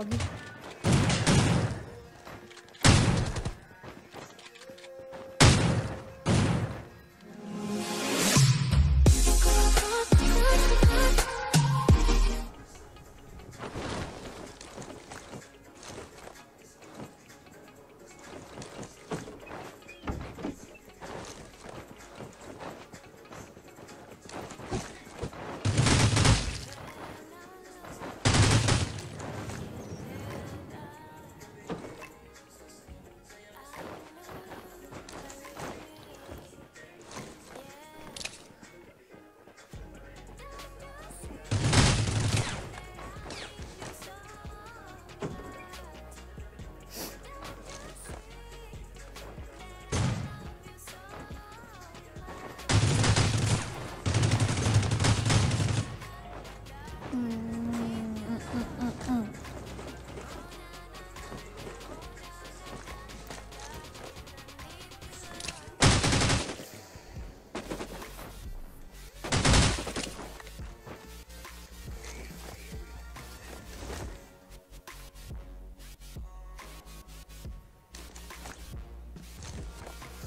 abi.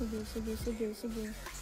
subiu, subiu, subiu, subiu.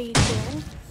stay tuned.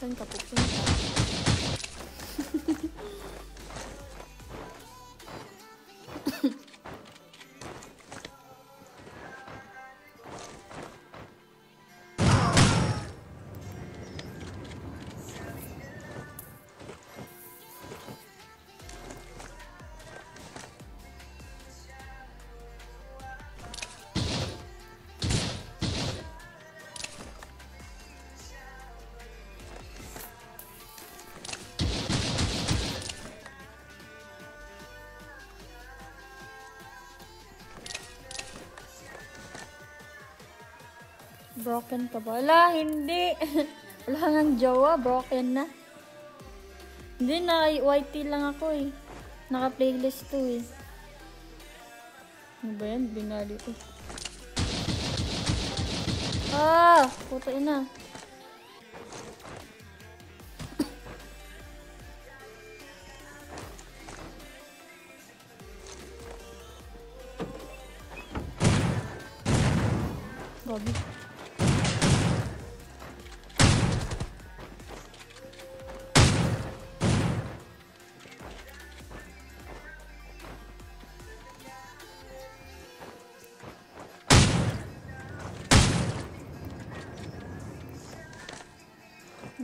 복수니까 복수니까 Broken ka ba? Wala, hindi. Wala nga jowa, broken na. Hindi, na YT lang ako eh. Naka-playlist to eh. Ano ba yan? Binali ko. Ah! Puta ina. Gabi.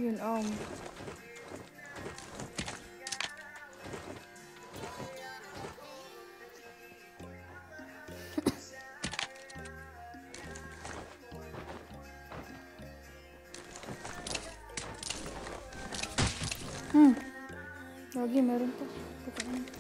Yun, um. hmm. Lagi meron pa. Teka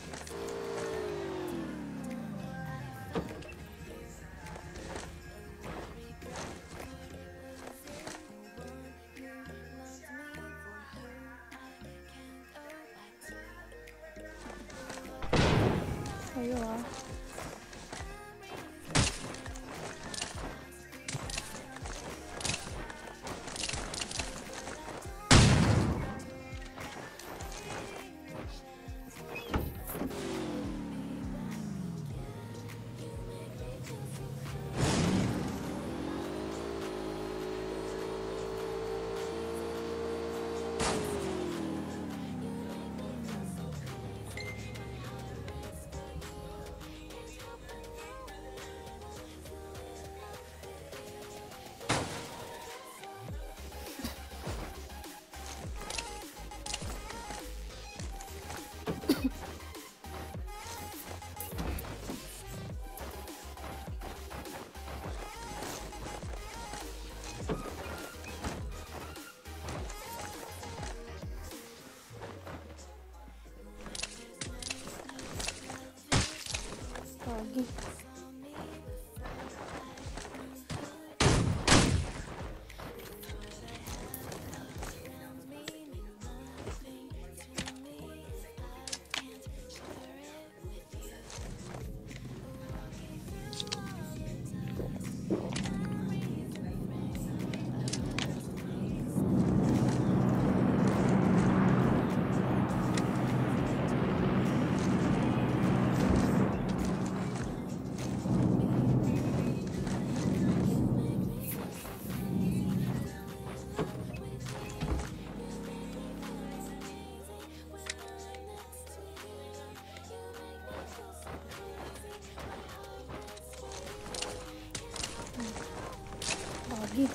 Lagi.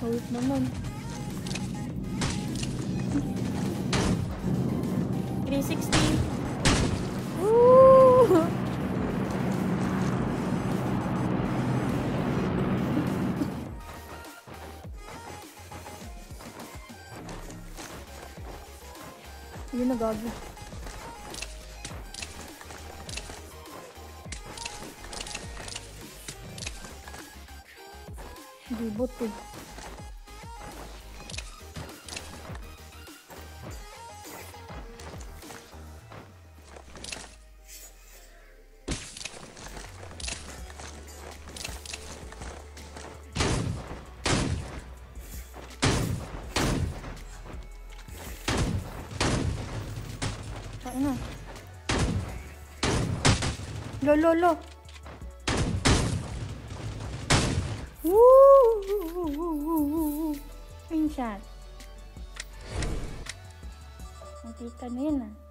Kawit naman. 360. Woo! Yun na gago. fottuto. Cioè, lo, lo, lo. uh, uh, uh, Inchado. Não?